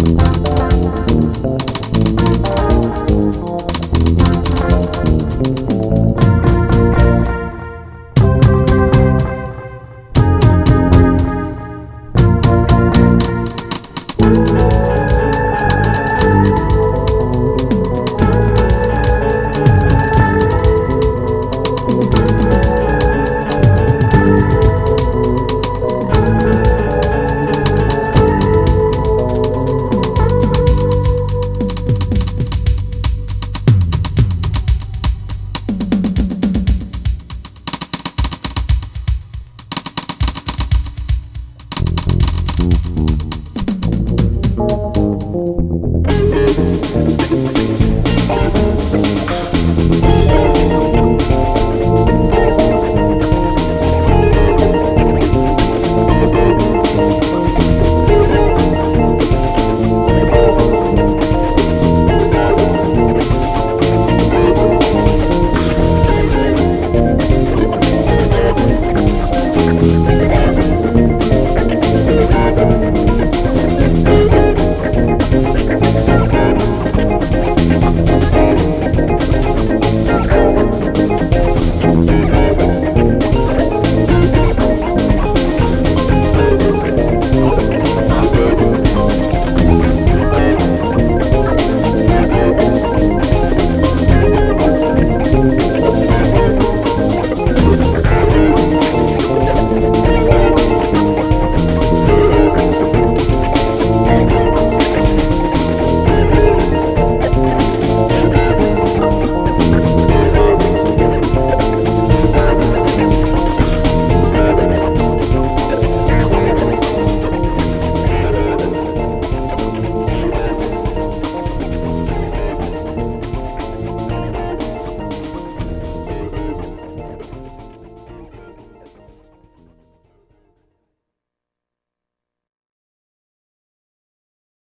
Bye.